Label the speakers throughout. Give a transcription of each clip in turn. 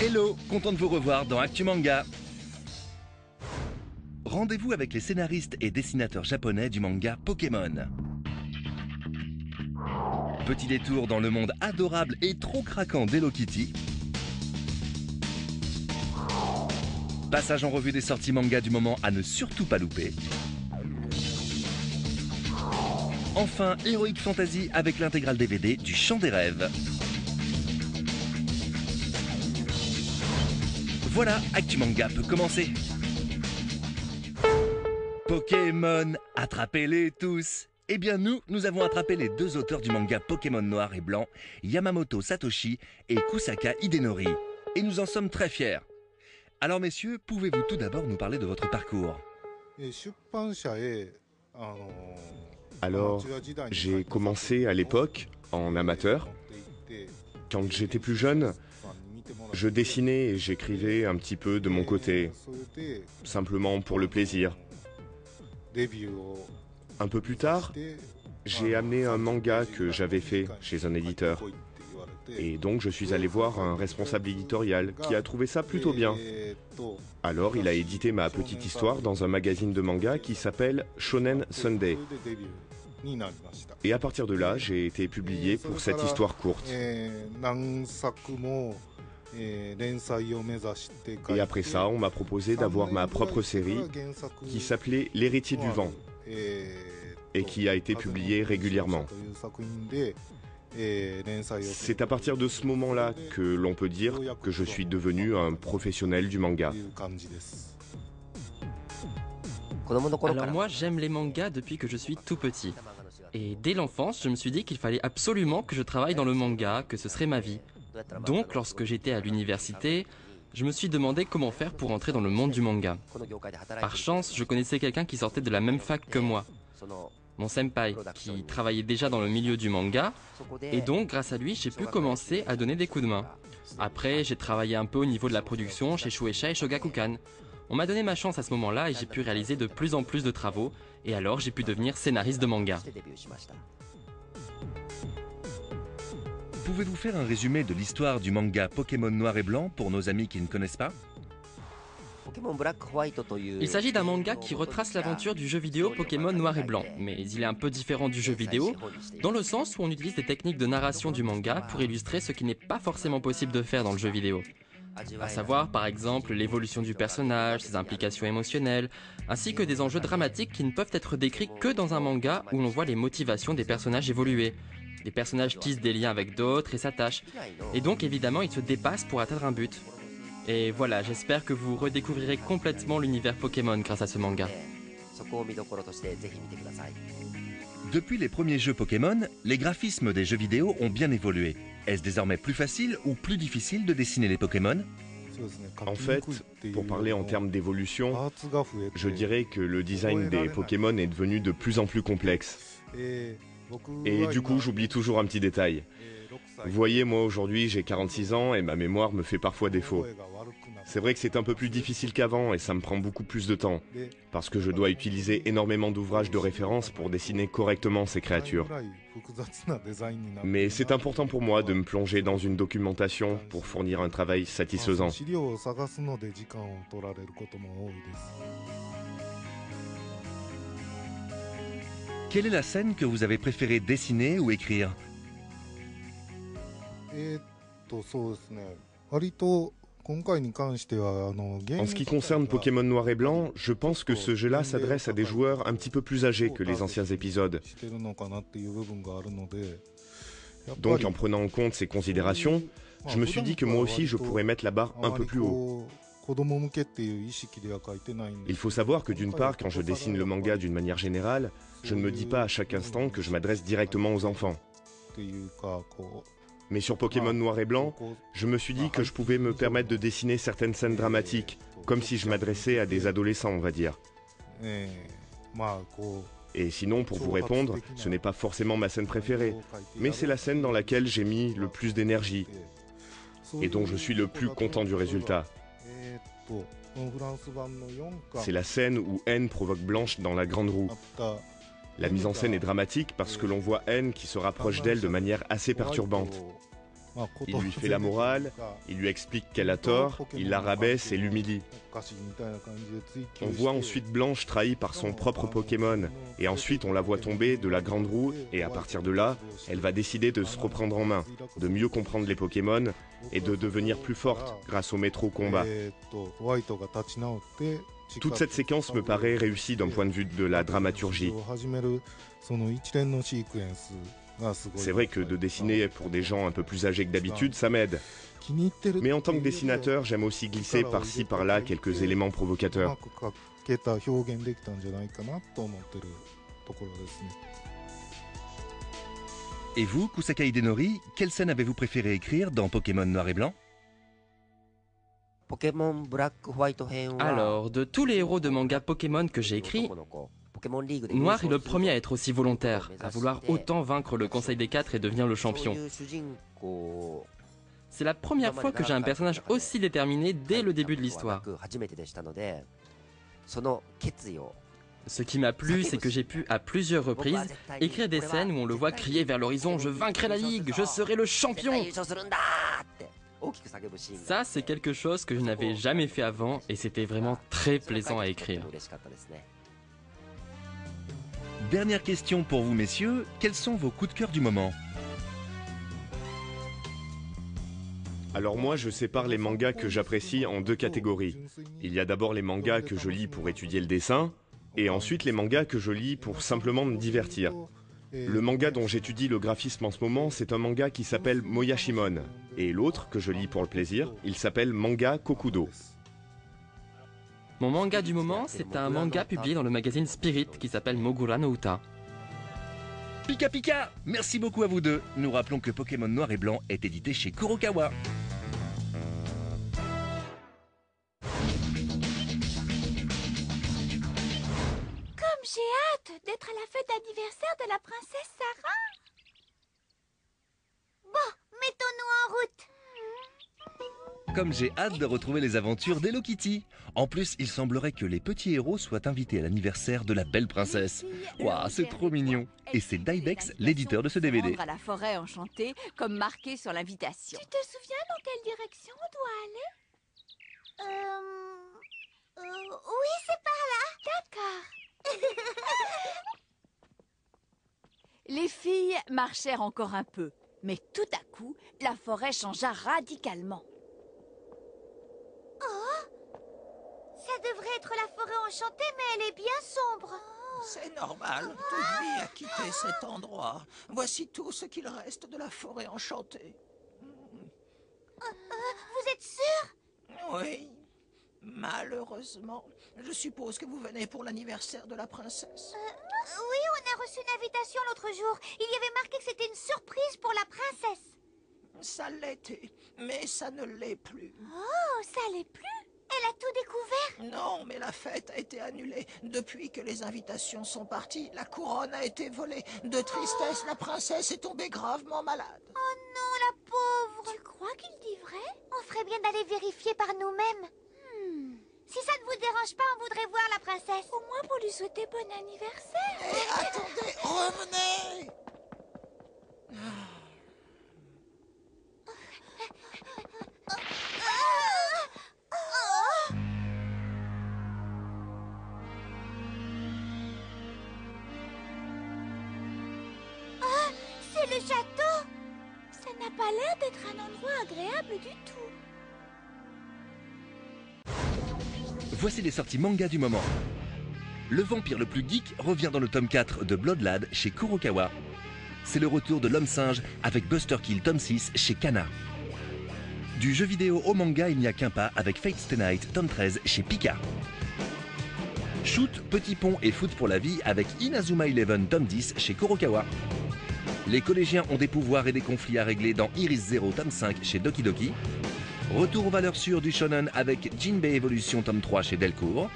Speaker 1: Hello, content de vous revoir dans Actu Manga. Rendez-vous avec les scénaristes et dessinateurs japonais du manga Pokémon. Petit détour dans le monde adorable et trop craquant d'Hello Kitty. Passage en revue des sorties manga du moment à ne surtout pas louper. Enfin, Heroic Fantasy avec l'intégrale DVD du Chant des Rêves. Voilà, Actu Manga peut commencer. Pokémon, attrapez-les tous Eh bien nous, nous avons attrapé les deux auteurs du manga Pokémon Noir et Blanc, Yamamoto Satoshi et Kusaka Hidenori. Et nous en sommes très fiers. Alors messieurs, pouvez-vous tout d'abord nous parler de votre parcours?
Speaker 2: Alors, j'ai commencé à l'époque en amateur. Quand j'étais plus jeune, je dessinais et j'écrivais un petit peu de mon côté, simplement pour le plaisir. Un peu plus tard, j'ai amené un manga que j'avais fait chez un éditeur. Et donc je suis allé voir un responsable éditorial qui a trouvé ça plutôt bien. Alors il a édité ma petite histoire dans un magazine de manga qui s'appelle Shonen Sunday. Et à partir de là, j'ai été publié pour cette histoire courte. Et après ça, on m'a proposé d'avoir ma propre série qui s'appelait L'héritier du vent et qui a été publiée régulièrement. C'est à partir de ce moment-là que l'on peut dire que je suis devenu un professionnel du manga.
Speaker 3: Alors moi, j'aime les mangas depuis que je suis tout petit. Et dès l'enfance, je me suis dit qu'il fallait absolument que je travaille dans le manga, que ce serait ma vie. Donc, lorsque j'étais à l'université, je me suis demandé comment faire pour entrer dans le monde du manga. Par chance, je connaissais quelqu'un qui sortait de la même fac que moi. Mon senpai, qui travaillait déjà dans le milieu du manga, et donc grâce à lui, j'ai pu commencer à donner des coups de main. Après, j'ai travaillé un peu au niveau de la production chez Shueisha et Shogakukan. On m'a donné ma chance à ce moment-là et j'ai pu réaliser de plus en plus de travaux, et alors j'ai pu devenir scénariste de manga.
Speaker 1: Pouvez-vous faire un résumé de l'histoire du manga Pokémon Noir et Blanc pour nos amis qui ne connaissent pas?
Speaker 3: Il s'agit d'un manga qui retrace l'aventure du jeu vidéo Pokémon Noir et Blanc, mais il est un peu différent du jeu vidéo, dans le sens où on utilise des techniques de narration du manga pour illustrer ce qui n'est pas forcément possible de faire dans le jeu vidéo. À savoir par exemple l'évolution du personnage, ses implications émotionnelles, ainsi que des enjeux dramatiques qui ne peuvent être décrits que dans un manga où l'on voit les motivations des personnages évoluer. Les personnages tissent des liens avec d'autres et s'attachent. Et donc évidemment ils se dépassent pour atteindre un but. Et voilà, j'espère que vous redécouvrirez complètement l'univers Pokémon grâce à ce manga.
Speaker 1: Depuis les premiers jeux Pokémon, les graphismes des jeux vidéo ont bien évolué. Est-ce désormais plus facile ou plus difficile de dessiner les Pokémon?
Speaker 2: En fait, pour parler en termes d'évolution, je dirais que le design des Pokémon est devenu de plus en plus complexe. Et du coup, j'oublie toujours un petit détail. Vous voyez, moi aujourd'hui j'ai 46 ans et ma mémoire me fait parfois défaut. C'est vrai que c'est un peu plus difficile qu'avant et ça me prend beaucoup plus de temps, parce que je dois utiliser énormément d'ouvrages de référence pour dessiner correctement ces créatures. Mais c'est important pour moi de me plonger dans une documentation pour fournir un travail satisfaisant.
Speaker 1: Quelle est la scène que vous avez préféré dessiner ou écrire
Speaker 2: En ce qui concerne Pokémon Noir et Blanc, je pense que ce jeu-là s'adresse à des joueurs un petit peu plus âgés que les anciens épisodes. Donc en prenant en compte ces considérations, je me suis dit que moi aussi je pourrais mettre la barre un peu plus haut. Il faut savoir que d'une part, quand je dessine le manga d'une manière générale, je ne me dis pas à chaque instant que je m'adresse directement aux enfants. Mais sur Pokémon Noir et Blanc, je me suis dit que je pouvais me permettre de dessiner certaines scènes dramatiques, comme si je m'adressais à des adolescents, on va dire. Et sinon, pour vous répondre, ce n'est pas forcément ma scène préférée, mais c'est la scène dans laquelle j'ai mis le plus d'énergie, et dont je suis le plus content du résultat. C'est la scène où N provoque Blanche dans la grande roue. La mise en scène est dramatique parce que l'on voit N qui se rapproche d'elle de manière assez perturbante. Il lui fait la morale, il lui explique qu'elle a tort, il la rabaisse et l'humilie. On voit ensuite Blanche trahie par son propre Pokémon, et ensuite on la voit tomber de la grande roue, et à partir de là, elle va décider de se reprendre en main, de mieux comprendre les Pokémon, et de devenir plus forte grâce au métro combat. Toute cette séquence me paraît réussie d'un point de vue de la dramaturgie. C'est vrai que de dessiner pour des gens un peu plus âgés que d'habitude, ça m'aide. Mais en tant que dessinateur, j'aime aussi glisser par-ci par-là quelques éléments provocateurs.
Speaker 1: Et vous, Kusaka Hidenori, quelle scène avez-vous préféré écrire dans Pokémon Noir et Blanc?
Speaker 3: Alors, de tous les héros de manga Pokémon que j'ai écrits, Noir est le premier à être aussi volontaire, à vouloir autant vaincre le Conseil des Quatre et devenir le champion. C'est la première fois que j'ai un personnage aussi déterminé dès le début de l'histoire. Ce qui m'a plu, c'est que j'ai pu, à plusieurs reprises, écrire des scènes où on le voit crier vers l'horizon Je vaincrai la Ligue, je serai le champion Ça, c'est quelque chose que je n'avais jamais fait avant et c'était vraiment très plaisant à écrire.
Speaker 1: Dernière question pour vous, messieurs. Quels sont vos coups de cœur du moment
Speaker 2: Alors moi, je sépare les mangas que j'apprécie en deux catégories. Il y a d'abord les mangas que je lis pour étudier le dessin, et ensuite les mangas que je lis pour simplement me divertir. Le manga dont j'étudie le graphisme en ce moment, c'est un manga qui s'appelle Moyashimon, et l'autre que je lis pour le plaisir, il s'appelle Manga Kokudo.
Speaker 3: Mon manga du moment, c'est un manga publié dans le magazine Spirit qui s'appelle Mogura no Uta.
Speaker 1: Pika Pika Merci beaucoup à vous deux. Nous rappelons que Pokémon Noir et Blanc est édité chez Kurokawa.
Speaker 4: D'être à la fête d'anniversaire de la princesse Sarah Bon, mettons-nous en route
Speaker 1: comme j'ai hâte de retrouver les aventures d'Hello Kitty. En plus, il semblerait que les petits héros soient invités à l'anniversaire de la belle princesse. Waouh, c'est trop mignon. Et c'est Dybex, l'éditeur de ce DVD.
Speaker 5: à la forêt enchantée, comme marqué sur l'invitation.
Speaker 4: Tu te souviens dans quelle direction on doit aller? Euh... euh oui, c'est par
Speaker 5: là. D'accord. Les filles marchèrent encore un peu, mais tout à coup, la forêt changea radicalement.
Speaker 4: Ça devrait être la forêt enchantée, mais elle est bien sombre.
Speaker 6: C'est normal. Toute vie a quitté cet endroit. Voici tout ce qu'il reste de la forêt enchantée.
Speaker 4: Euh, euh, vous êtes sûr?
Speaker 6: Oui. Malheureusement, je suppose que vous venez pour l'anniversaire de la princesse.
Speaker 4: Euh, oui, on a reçu une invitation l'autre jour. Il y avait marqué que c'était une surprise pour la princesse.
Speaker 6: Ça l'était, mais ça ne l'est plus.
Speaker 4: Oh, ça l'est plus? Elle a tout découvert?
Speaker 6: Non, mais la fête a été annulée. Depuis que les invitations sont parties, la couronne a été volée. De tristesse, la princesse est tombée gravement malade.
Speaker 4: Oh non, la pauvre
Speaker 5: Tu crois qu'il dit vrai?
Speaker 4: On ferait bien d'aller vérifier par nous-mêmes. Si ça ne vous dérange pas, on voudrait voir la princesse.
Speaker 5: Au moins pour lui souhaiter bon anniversaire.
Speaker 6: Attendez, revenez
Speaker 1: Voici les sorties manga du moment. Le vampire le plus geek revient dans le tome 4 de Bloodlad chez Kurokawa. C'est le retour de l'homme singe avec Buster Kill tome 6 chez Kana. Du jeu vidéo au manga, il n'y a qu'un pas avec Fate Stay Night tome 13 chez Pika. Shoot, Petit Pont et Foot pour la vie avec Inazuma Eleven tome 10 chez Kurokawa. Les collégiens ont des pouvoirs et des conflits à régler dans Iris Zero tome 5 chez Doki Doki. Retour aux valeurs sûres du shonen avec Jinbei Evolution tome 3 chez Delcourt.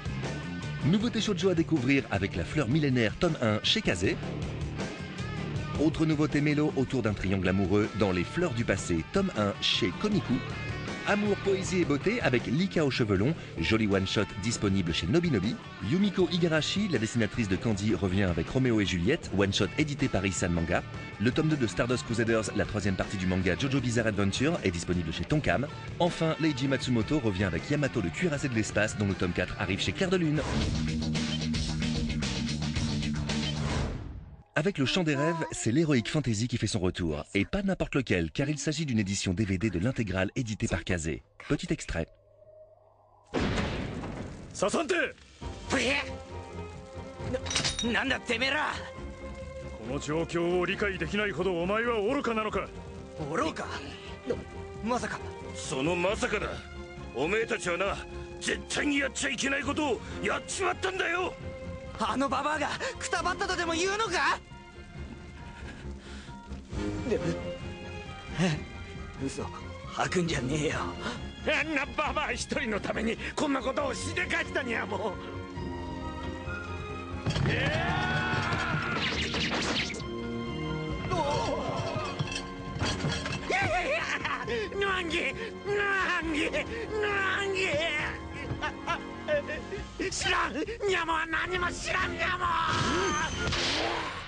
Speaker 1: Nouveauté shoujo à découvrir avec La fleur millénaire tome 1 chez Kazé. Autre nouveauté mélo autour d'un triangle amoureux dans Les fleurs du passé tome 1 chez Komiku. Amour, poésie et beauté avec Lika aux cheveux longs, joli one-shot disponible chez Nobinobi. Yumiko Igarashi, la dessinatrice de Candy, revient avec Roméo et Juliette, one-shot édité par Isan Manga. Le tome 2 de Stardust Crusaders, la troisième partie du manga Jojo Bizarre Adventure, est disponible chez Tonkam. Enfin, Leiji Matsumoto revient avec Yamato le cuirassé de l'espace, dont le tome 4 arrive chez Claire de Lune. Avec le chant des rêves, c'est l'héroïque fantasy qui fait son retour. Et pas n'importe lequel, car il s'agit d'une édition DVD de l'intégrale éditée par Kazé. Petit extrait.
Speaker 7: あのババアがくたばったとでも言うのか？嘘吐くんじゃねえよ。あんなババア一人のためにこんなことをしでかしたにはもう。ええ、おお Nwangi! 知らん。ニャモは何も知らんニャモ。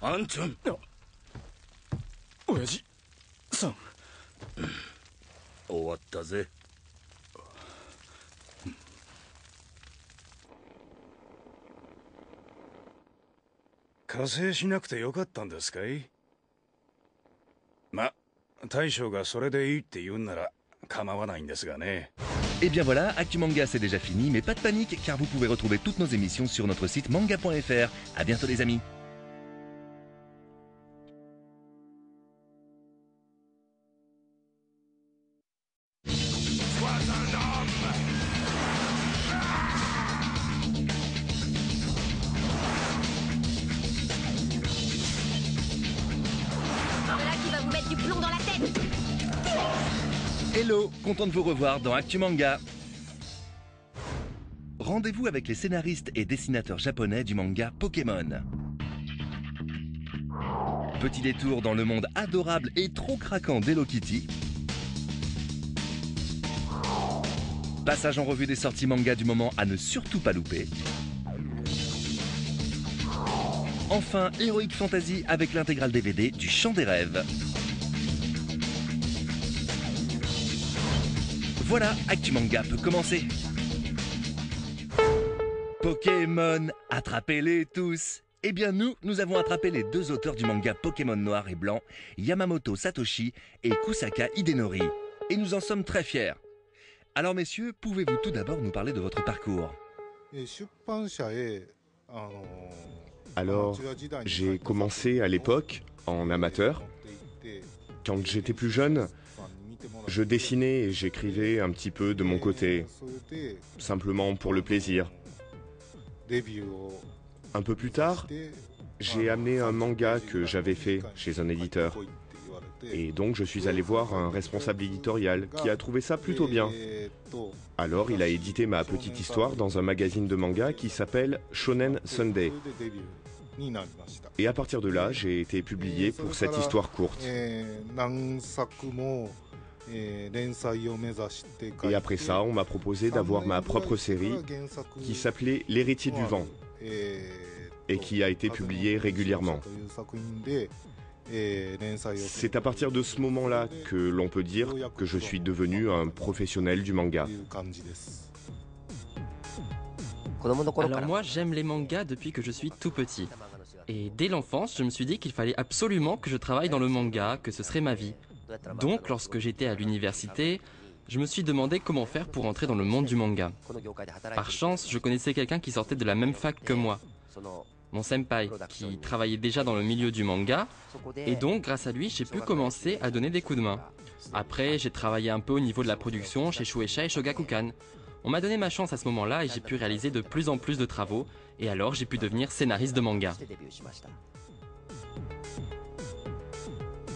Speaker 7: アンチョン親父さん終わったぜ加勢しなくてよかったんですかいま大将がそれでいいって言うんなら構わないんですがね
Speaker 1: Et bien voilà, ActuManga c'est déjà fini, mais pas de panique car vous pouvez retrouver toutes nos émissions sur notre site manga.fr. A bientôt les amis Hello, content de vous revoir dans Actu Manga. Rendez-vous avec les scénaristes et dessinateurs japonais du manga Pokémon. Petit détour dans le monde adorable et trop craquant d'Hello Kitty. Passage en revue des sorties manga du moment à ne surtout pas louper. Enfin, Heroic Fantasy avec l'intégrale DVD du Chant des Rêves. Voilà, Actu Manga peut commencer. Pokémon, attrapez-les tous Eh bien nous, nous avons attrapé les deux auteurs du manga Pokémon Noir et Blanc, Yamamoto Satoshi et Kusaka Hidenori. Et nous en sommes très fiers. Alors messieurs, pouvez-vous tout d'abord nous parler de votre parcours
Speaker 2: Alors, j'ai commencé à l'époque en amateur. Quand j'étais plus jeune, je dessinais et j'écrivais un petit peu de mon côté, simplement pour le plaisir. Un peu plus tard, j'ai amené un manga que j'avais fait chez un éditeur. Et donc je suis allé voir un responsable éditorial qui a trouvé ça plutôt bien. Alors il a édité ma petite histoire dans un magazine de manga qui s'appelle Shonen Sunday. Et à partir de là, j'ai été publié pour cette histoire courte. Et après ça, on m'a proposé d'avoir ma propre série qui s'appelait L'héritier du vent et qui a été publiée régulièrement. C'est à partir de ce moment-là que l'on peut dire que je suis devenu un professionnel du manga.
Speaker 3: Alors moi, j'aime les mangas depuis que je suis tout petit. Et dès l'enfance, je me suis dit qu'il fallait absolument que je travaille dans le manga, que ce serait ma vie. Donc, lorsque j'étais à l'université, je me suis demandé comment faire pour entrer dans le monde du manga. Par chance, je connaissais quelqu'un qui sortait de la même fac que moi. mon senpai, qui travaillait déjà dans le milieu du manga, et donc grâce à lui, j'ai pu commencer à donner des coups de main. Après, j'ai travaillé un peu au niveau de la production chez Shueisha et Shogakukan. On m'a donné ma chance à ce moment-là et j'ai pu réaliser de plus en plus de travaux, et alors j'ai pu devenir scénariste de manga.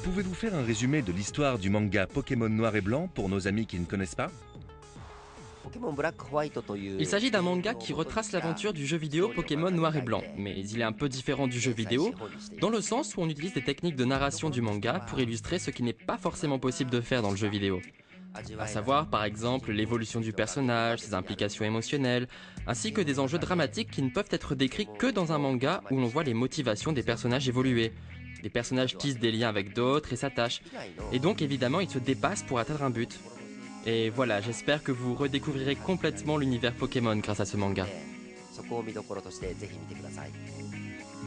Speaker 1: Pouvez-vous faire un résumé de l'histoire du manga Pokémon Noir et Blanc pour nos amis qui ne connaissent pas?
Speaker 3: Il s'agit d'un manga qui retrace l'aventure du jeu vidéo Pokémon Noir et Blanc, mais il est un peu différent du jeu vidéo, dans le sens où on utilise des techniques de narration du manga pour illustrer ce qui n'est pas forcément possible de faire dans le jeu vidéo. À savoir, par exemple, l'évolution du personnage, ses implications émotionnelles, ainsi que des enjeux dramatiques qui ne peuvent être décrits que dans un manga où l'on voit les motivations des personnages évoluer. Les personnages tissent des liens avec d'autres et s'attachent. Et donc, évidemment, ils se dépassent pour atteindre un but. Et voilà, j'espère que vous redécouvrirez complètement l'univers Pokémon grâce à ce manga.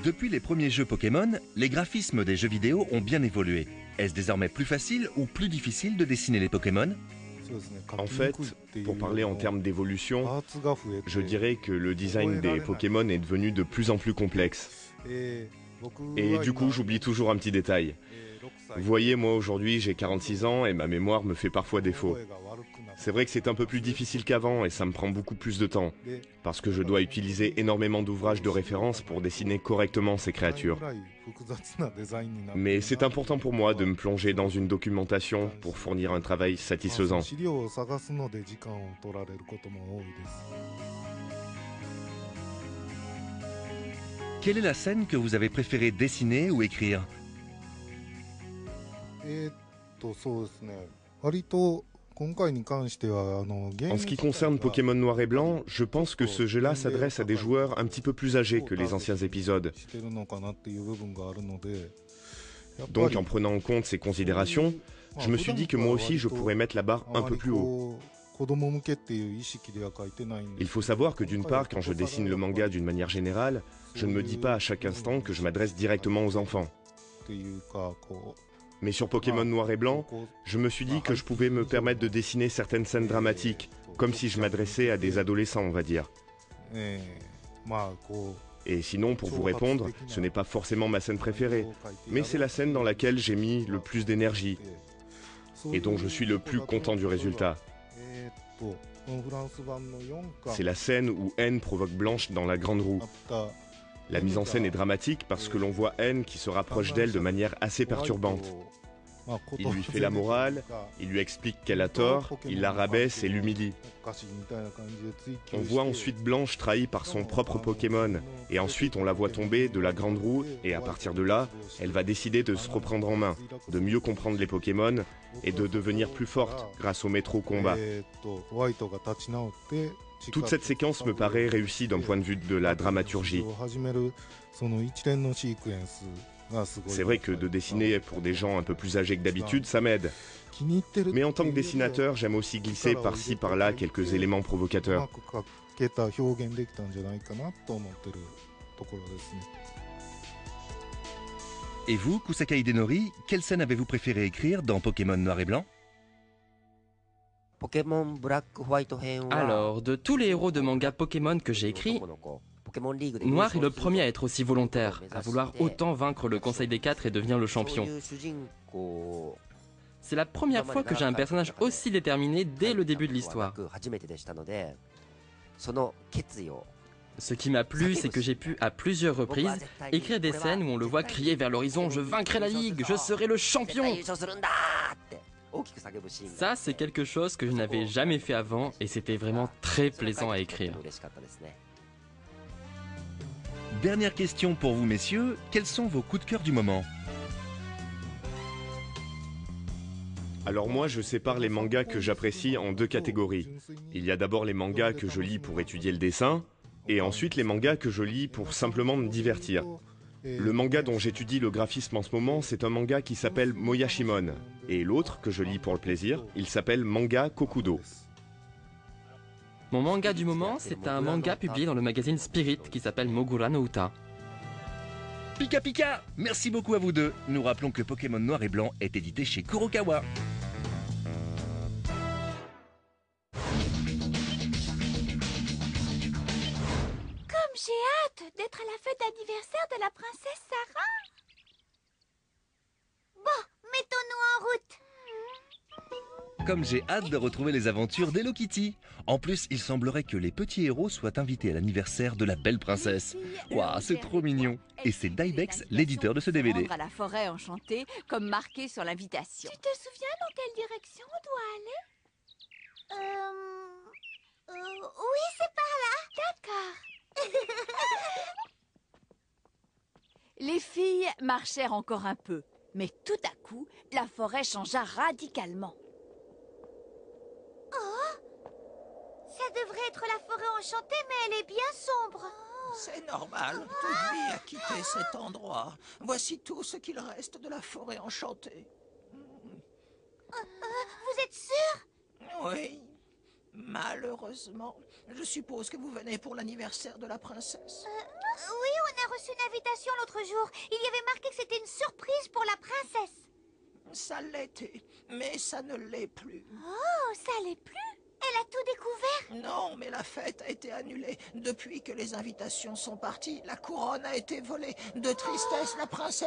Speaker 1: Depuis les premiers jeux Pokémon, les graphismes des jeux vidéo ont bien évolué. Est-ce désormais plus facile ou plus difficile de dessiner les Pokémon?
Speaker 2: En fait, pour parler en termes d'évolution, je dirais que le design des Pokémon est devenu de plus en plus complexe. Et du coup, j'oublie toujours un petit détail. Vous voyez, moi aujourd'hui j'ai 46 ans et ma mémoire me fait parfois défaut. C'est vrai que c'est un peu plus difficile qu'avant et ça me prend beaucoup plus de temps, parce que je dois utiliser énormément d'ouvrages de référence pour dessiner correctement ces créatures. Mais c'est important pour moi de me plonger dans une documentation pour fournir un travail satisfaisant.
Speaker 1: Quelle est la scène que vous avez préféré dessiner ou écrire
Speaker 2: en ce qui concerne Pokémon Noir et Blanc, je pense que ce jeu-là s'adresse à des joueurs un petit peu plus âgés que les anciens épisodes. Donc en prenant en compte ces considérations, je me suis dit que moi aussi je pourrais mettre la barre un peu plus haut. Il faut savoir que d'une part, quand je dessine le manga d'une manière générale, je ne me dis pas à chaque instant que je m'adresse directement aux enfants. Mais sur Pokémon Noir et Blanc, je me suis dit que je pouvais me permettre de dessiner certaines scènes dramatiques, comme si je m'adressais à des adolescents, on va dire. Et sinon, pour vous répondre, ce n'est pas forcément ma scène préférée, mais c'est la scène dans laquelle j'ai mis le plus d'énergie et dont je suis le plus content du résultat. C'est la scène où N provoque Blanche dans la grande roue. La mise en scène est dramatique parce que l'on voit N qui se rapproche d'elle de manière assez perturbante. Il lui fait la morale, il lui explique qu'elle a tort, il la rabaisse et l'humilie. On voit ensuite Blanche trahie par son propre Pokémon, et ensuite on la voit tomber de la grande roue, et à partir de là, elle va décider de se reprendre en main, de mieux comprendre les Pokémon, et de devenir plus forte grâce au métro combat. Toute cette séquence me paraît réussie d'un point de vue de la dramaturgie. C'est vrai que de dessiner pour des gens un peu plus âgés que d'habitude, ça m'aide. Mais en tant que dessinateur, j'aime aussi glisser par-ci par-là quelques éléments provocateurs.
Speaker 1: Et vous, Kusaka Hidenori, quelle scène avez-vous préféré écrire dans Pokémon Noir et Blanc?
Speaker 3: Alors, de tous les héros de manga Pokémon que j'ai écrits, Noir est le premier à être aussi volontaire, à vouloir autant vaincre le Conseil des Quatre et devenir le champion. C'est la première fois que j'ai un personnage aussi déterminé dès le début de l'histoire. Ce qui m'a plu, c'est que j'ai pu, à plusieurs reprises, écrire des scènes où on le voit crier vers l'horizon ⁇ Je vaincrai la Ligue, je serai le champion !⁇ ça, c'est quelque chose que je n'avais jamais fait avant et c'était vraiment très plaisant à écrire.
Speaker 1: Dernière question pour vous, messieurs. Quels sont vos coups de cœur du moment?
Speaker 2: Alors moi, je sépare les mangas que j'apprécie en deux catégories. Il y a d'abord les mangas que je lis pour étudier le dessin, et ensuite les mangas que je lis pour simplement me divertir. Le manga dont j'étudie le graphisme en ce moment, c'est un manga qui s'appelle Moyashimon. Et l'autre, que je lis pour le plaisir, il s'appelle Manga Kokudo.
Speaker 3: Mon manga du moment, c'est un manga publié dans le magazine Spirit qui s'appelle Mogura no Uta.
Speaker 1: Pika Pika Merci beaucoup à vous deux. Nous rappelons que Pokémon Noir et Blanc est édité chez Kurokawa.
Speaker 4: J'ai hâte d'être à la fête d'anniversaire de la princesse Sarah.
Speaker 1: Bon, mettons-nous en route comme j'ai hâte de retrouver les aventures d'Hello Kitty. En plus, il semblerait que les petits héros soient invités à l'anniversaire de la belle princesse. Waouh, c'est trop mignon. Et c'est Dybex, l'éditeur de ce DVD.
Speaker 5: à la forêt enchantée, comme marqué sur l'invitation?
Speaker 4: Tu te souviens dans quelle direction on doit aller? Euh, euh, oui, c'est par là.
Speaker 5: D'accord. Les filles marchèrent encore un peu, mais tout à coup, la forêt changea radicalement.
Speaker 4: Oh Ça devrait être la forêt enchantée, mais elle est bien sombre.
Speaker 6: C'est normal, toute vie a quitté cet endroit. Voici tout ce qu'il reste de la forêt enchantée.
Speaker 4: Euh, euh, vous êtes sûr?
Speaker 6: Oui. Malheureusement, je suppose que vous venez pour l'anniversaire de la princesse.
Speaker 4: Euh, oui, on a reçu une invitation l'autre jour. Il y avait marqué que c'était une surprise pour la princesse.
Speaker 6: Ça l'était, mais ça ne l'est plus.
Speaker 4: Oh, ça l'est plus? Elle a tout découvert?
Speaker 6: Non, mais la fête a été annulée. Depuis que les invitations sont parties, la couronne a été volée. De tristesse, la princesse